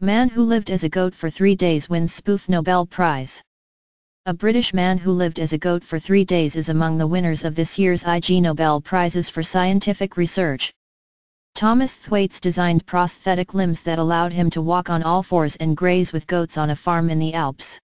Man who lived as a goat for three days wins spoof Nobel Prize. A British man who lived as a goat for three days is among the winners of this year's Ig Nobel Prizes for Scientific Research. Thomas Thwaites designed prosthetic limbs that allowed him to walk on all fours and graze with goats on a farm in the Alps.